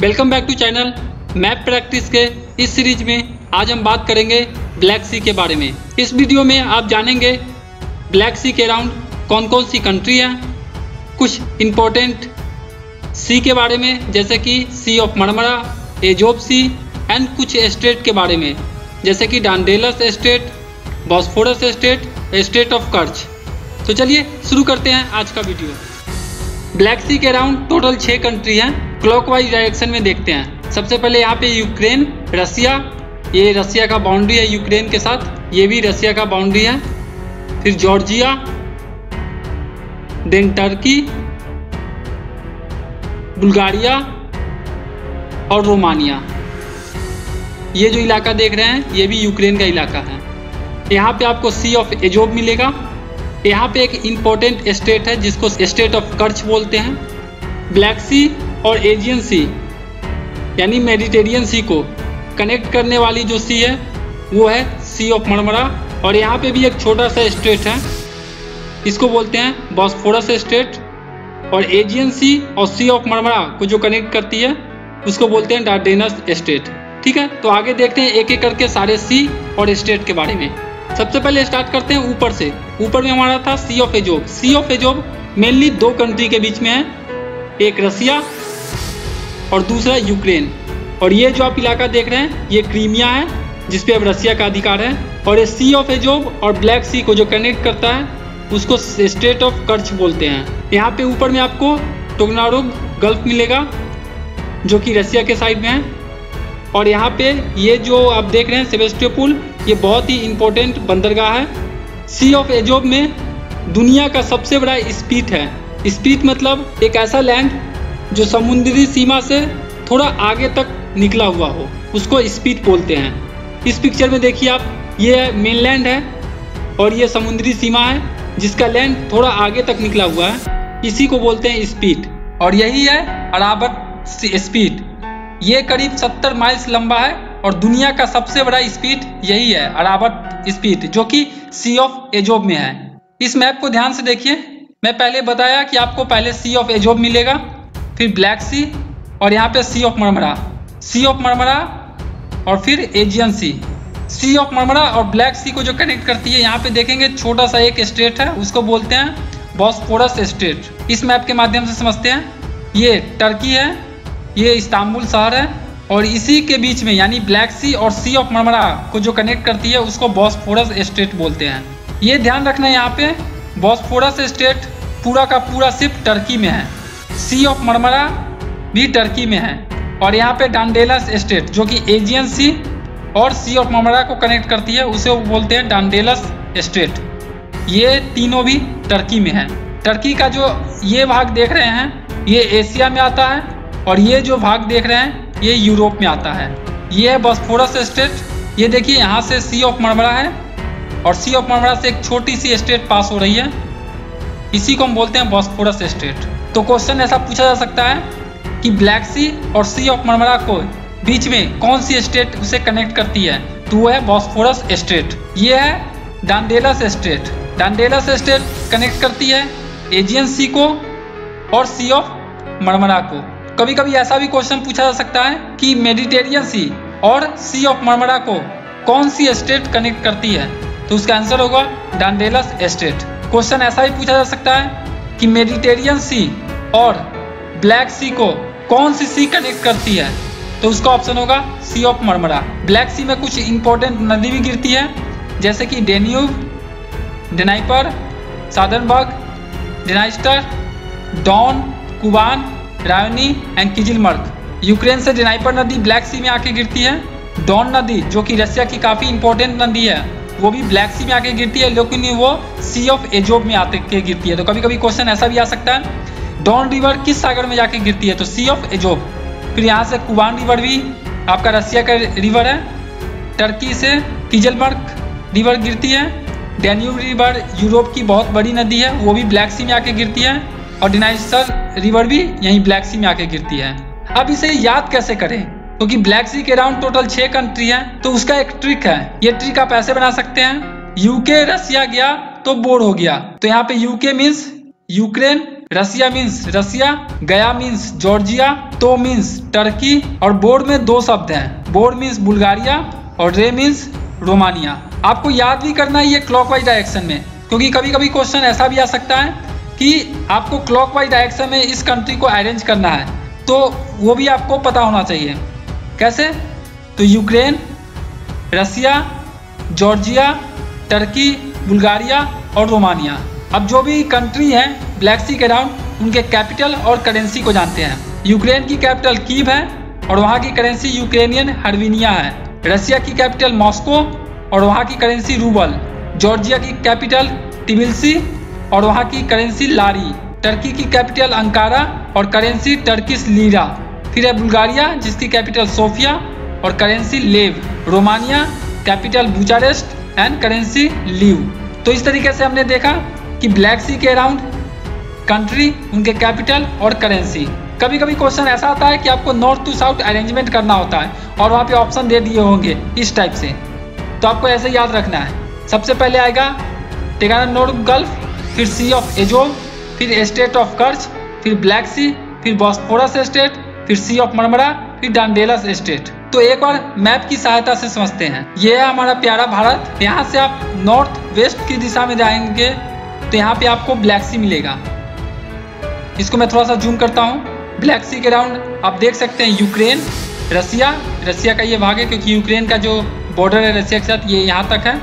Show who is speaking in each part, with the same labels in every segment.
Speaker 1: Welcome back to channel map practice के इस series में आज हम बात करेंगे ब्लैक सी के बारे में। इस वीडियो में आप जानेंगे ब्लैक सी के अराउंड कौन कौन सी कंट्री है, कुछ इम्पोर्टेंट सी के बारे में, जैसे कि sea of Marmara Azov sea, and कुछ स्टेट के बारे में, जैसे कि Dardanelles state, Bosphorus state state of Kerch तो चलिए शुरू करते हैं आज का वीडियो। ब्लैक सी के अराउंड टोटल छः कंट्री हैं क्लॉकवाइज डायरेक्शन में देखते हैं। सबसे पहले यहाँ पे यूक्रेन रसिया ये रसिया का बाउंड्री है यूक्रेन के साथ। ये भी रसिया का बाउंड्री है। फिर जॉर्जिया देन टर्की बुल्गारिया और रोमानिया ये जो इलाका देख रहे हैं, ये भी यूक्रेन का इलाका है। यहाँ पे आपको सी ऑफ़ एजोब मिलेगा। यहाँ पे एक इम्पोर्टेंट स्टेट है, जिसको स्टेट ऑफ़ कर्च बोलते हैं। ब्लैक सी और एजियन सी यानी मेडिटेरियन सी को कनेक्ट करने वाली जो सी है, वो है सी ऑफ़ मरमरा और यहाँ पे भी एक छोटा सा स्टेट है। इसको बोलते हैं बॉस्फोरस स्टेट और एजियन सी और सी ऑफ़ मरमरा को जो कनेक्ट करती है, उसको बोलते हैं डार्डेनस स्टेट ठीक है? तो आगे देखते हैं एक एक करके सारे सी और स्टेट के बारे में। सबसे पहले स्टार्ट करते हैं ऊपर से। ऊपर में हमारा था sea of Azov sea of Azov mainly दो कंट्री के बीच में है। एक रसिया और दूसरा यूक्रेन। और ये जो आप इलाका देख रहे हैं, ये क्रीमिया है, जिसपे अब रसिया का अधिकार है। और ये सी ऑफ़ एजोब और ब्लैक सी को जो कनेक्ट करता है, उसको स्टेट ऑफ़ कर्च बोलते हैं। यहाँ पे ऊपर में आपको टोगनारोग गल्फ मिलेगा, जो कि रसिया के साइड में है। और यहाँ पे ये जो आप देख रहे हैं सेबेस्टोपुल ये बहुत ही इम्पोर्टेंट बंदरगाह है। सी ऑफ़ एजोब में दुनिया का सबसे बड़ा स्पीट है। स्पीट मतलब एक ऐसा लैंड जो समुद्री सीमा से थोड़ा आगे तक निकला हुआ हो, उसको स्पीड बोलते हैं। इस पिक्चर में देखिए आप, ये मेनलैंड है और ये समुद्री सीमा है, जिसका लैंड थोड़ा आगे तक निकला हुआ है। इसी को बोलते हैं स्पीड और यही है अराबत स्पीड ये करीब 70 माइल्स लंबा है और दुनिया का सबसे बड़ा स्पीड यही है अराबत स्पीड जो कि सी ऑफ़ एजोब में है। इस मैप को ध्यान से देखिए। मैं पहले बताया कि आपको पहले सी ऑफ़ एजोब मिलेगा। फिर ब्लैक सी और यहाँ पे Sea of Marmara Sea of Marmara और फिर Aegean Sea Sea of Marmara और ब्लैक सी को जो कनेक्ट करती है, यहाँ पे देखेंगे छोटा सा एक स्टेट है, उसको बोलते हैं बॉस्फोरस स्टेट इस मैप के माध्यम से समझते हैं। ये टर्की है, ये इस्तांबुल शहर है और इसी के बीच में, यानी ब्लैक सी और सी ऑफ़ मरमरा को जो कनेक्ट करती है, उसको बॉस्फोरस स्टेट बोलते हैं। ये ध्यान रखना है यहाँ पे बॉस्फोरस स्टेट पूरा का पूरा सिर्फ़ टर्की में है। सी ऑफ़ मरमरा भी टर्की में है। और यहाँ पे डांडेलस स्टेट जो कि एजियन सी और सी ऑफ़ मरमरा को कनेक्ट करती है, उसे बोलते हैं डांडेलस स्टेट ये तीनों भी टर्की में है। टर्की का जो ये भाग देख रहे हैं, ये एशिया में आता है और ये जो भाग देख रहे हैं, ये यूरोप में आता है। ये है बॉस्फोरस स्टेट ये देखिए यहाँ से सी ऑफ़ मरमरा है और सी ऑफ़ मरमरा से एक छोटी सी स्टेट पास हो रही है। इसी को हम बोलते हैं बॉस्फोरस स्टेट तो क्वेश्चन ऐसा पूछा जा सकता है कि ब्लैक सी और सी ऑफ़ मरमरा को बीच में कौन सी स्टेट उसे कनेक्ट करती है? तो वो है बॉस्फोरस स्टेट ये है Dardanelles state Dardanelles state connect करती है एजियन सी को और सी ऑफ़ मरमरा को। कभी कभी ऐसा भी क्वेश्चन पूछा जा सकता है कि मेडिटेरियन सी और सी ऑफ़ मरमरा को कौन सी स्टेट कनेक्ट करती है? तो उसका आंसर होगा डांडेलस स्टेट क्वेश्चन ऐसा भी पूछा जा सकता है कि मेडिटेरियन सी और ब्लैक सी को कौन सी सी कनेक्ट करती है? तो उसका ऑप्शन होगा Sea of Marmara. Black Sea में कुछ इंपॉर्टेंट नदी भी गिरती है, जैसे कि Danube, Dnieper सादरबर्ग Dniester, Don, Kuban, Rioni and Kizilirmak. Ukraine से डेनाइपर नदी ब्लैक सी में आके गिरती है। डॉन नदी, जो कि रशिया की काफ़ी इंपॉर्टेंट नदी है। वो भी ब्लैक सी में आके गिरती है, लेकिन वो सी ऑफ़ एजोब में आते के गिरती है। तो कभी कभी क्वेश्चन ऐसा भी आ सकता है डॉन रिवर किस सागर में जाके गिरती है? तो सी ऑफ़ एजोब फिर यहाँ से कुबान रिवर भी, आपका रसिया का रिवर है टर्की से किजलबर्ग रिवर गिरती है डेन्यूब रिवर यूरोप की बहुत बड़ी नदी है, वो भी ब्लैक सी में आके गिरती है, और डिनाइसर रिवर भी यहीं ब्लैक सी में आके गिरती है। अब इसे याद कैसे करें? क्योंकि तो ब्लैक सी के अराउंड टोटल छह कंट्री है तो उसका एक ट्रिक है। ये ट्रिक आप ऐसे बना सकते हैं यूके रसिया गया तो बोर हो गया। तो यहाँ पे UK means Ukraine Russia means Russia गया मीन्स जॉर्जिया तो मीन्स टर्की और बोर्ड में दो शब्द हैं। बोर्ड मीन्स बुल्गारिया और रे मीन्स रोमानिया आपको याद भी करना है ये क्लॉकवाइज डायरेक्शन में, क्योंकि कभी कभी क्वेश्चन ऐसा भी आ सकता है कि आपको क्लॉकवाइज डायरेक्शन में इस कंट्री को अरेंज करना है। तो वो भी आपको पता होना चाहिए। कैसे? तो Ukraine, Russia, Georgia, Turkey, Bulgaria और रोमानिया। अब जो भी कंट्री हैं ब्लैक सी के अराउंड उनके कैपिटल और करेंसी को जानते हैं। यूक्रेन की कैपिटल कीव है और वहाँ की करेंसी यूक्रेनियन हर्विनिया है। रसिया की कैपिटल मॉस्को और वहाँ की करेंसी रूबल जॉर्जिया की कैपिटल टिबिल्सी और वहाँ की करेंसी लारी टर्की की कैपिटल अंकारा और करेंसी टर्किस लीरा फिर है बुल्गारिया, जिसकी कैपिटल सोफिया, और currency lev. Romania capital Bucharest and currency leu. तो इस तरीके से हमने देखा कि ब्लैक सी के अराउंड कंट्री उनके कैपिटल और करेंसी कभी कभी क्वेश्चन ऐसा आता है कि आपको नॉर्थ टू साउथ अरेंजमेंट करना होता है, और वहाँ पे ऑप्शन दे दिए होंगे इस टाइप से। तो आपको ऐसे याद रखना है। सबसे पहले आएगा टेगाना नोर्ड गल्फ, फिर सी ऑफ़ एजोव फिर स्टेट ऑफ़ कर्च फिर ब्लैक सी फिर बॉस्फोरस स्टेट फिर सी ऑफ़ मरमरा फिर डांडेलस स्टेट तो एक बार मैप की सहायता से समझते हैं। ये है हमारा प्यारा भारत। यहाँ से आप नॉर्थ वेस्ट की दिशा में जाएँगे तो यहाँ पे आपको ब्लैक सी मिलेगा। इसको मैं थोड़ा सा जूम करता हूँ। ब्लैक सी के राउंड आप देख सकते हैं यूक्रेन रसिया रसिया का ये भाग है, क्योंकि यूक्रेन का जो बॉर्डर है रसिया के साथ, ये यहाँ तक है।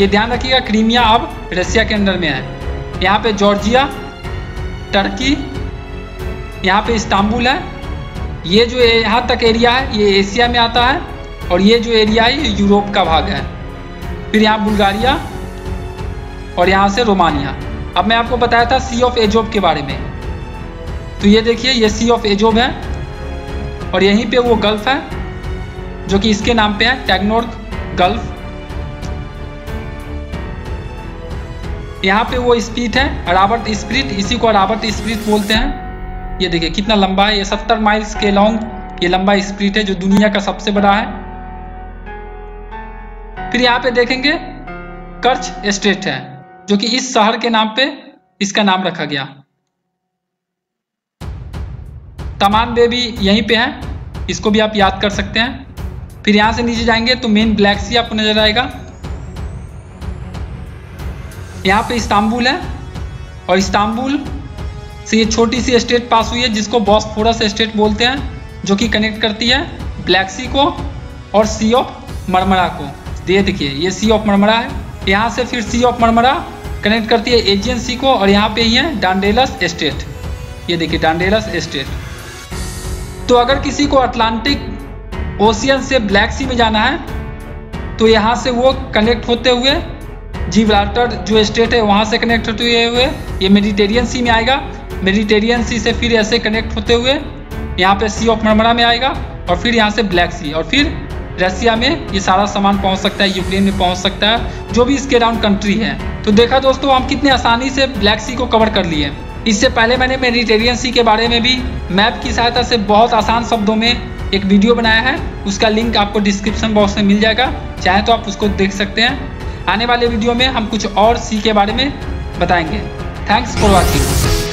Speaker 1: ये ध्यान रखिएगा क्रीमिया अब रसिया के अंदर में है। यहाँ पे जॉर्जिया टर्की यहाँ पे इस्तांबुल है। ये जो यहाँ तक एरिया है, ये एशिया में आता है और ये जो एरिया है, ये यूरोप का भाग है। फिर यहाँ बुल्गारिया और यहाँ से रोमानिया। अब मैं आपको बताया था सी ऑफ़ एजोब के बारे में। तो ये देखिए, ये सी ऑफ़ एजोब है और यहीं पे वो गल्फ है, जो कि इसके नाम पे है टैगनोर गल्फ यहाँ पे वो स्प्रिट है अराबर्ट स्प्रिट इसी को अराबर्ट स्प्रिट बोलते हैं। ये देखिए, कितना लंबा है ये, सत्तर माइल्स के लॉन्ग ये लंबा स्प्रिट है जो दुनिया का सबसे बड़ा है। फिर यहाँ पे देखेंगे कर्च स्टेट है, जो कि इस शहर के नाम पे इसका नाम रखा गया। तमान बे भी यहीं पे है, इसको भी आप याद कर सकते हैं। फिर यहाँ से नीचे जाएँगे तो मेन ब्लैक सी आपको नज़र आएगा। यहाँ पे इस्तांबुल है, और इस्तांबुल से ये छोटी सी स्टेट पास हुई है, जिसको बॉस्फोरस स्टेट बोलते हैं, जो कि कनेक्ट करती है ब्लैक सी को और सी ऑफ़ मरमरा को। ये देखिए, ये सी ऑफ़ मरमरा है। यहाँ से फिर सी ऑफ़ मरमरा कनेक्ट करती है एजियन सी को और यहाँ पे ही है डांडेलस स्टेट ये देखिए डांडेलस स्टेट तो अगर किसी को अटलांटिक ओशियन से ब्लैक सी में जाना है तो यहाँ से वो कनेक्ट होते हुए जीवलाटर जो स्टेट है, वहाँ से कनेक्ट होते हुए ये मेडिटेरियन सी में आएगा। मेडिटेरियन सी से फिर ऐसे कनेक्ट होते हुए, यहाँ पे सी ऑफ़ मरमरा में आएगा और फिर यहाँ से ब्लैक सी और फिर रसिया में ये सारा सामान पहुँच सकता है यूक्रेन में पहुँच सकता है, जो भी इसके अराउंड कंट्री है। तो देखा दोस्तों, हम कितने आसानी से ब्लैक सी को कवर कर लिए। इससे पहले मैंने मेडिटेरियन सी के बारे में भी मैप की सहायता से बहुत आसान शब्दों में एक वीडियो बनाया है। उसका लिंक आपको डिस्क्रिप्शन बॉक्स में मिल जाएगा। चाहे तो आप उसको देख सकते हैं। आने वाले वीडियो में हम कुछ और सी के बारे में बताएँगे। Thanks for watching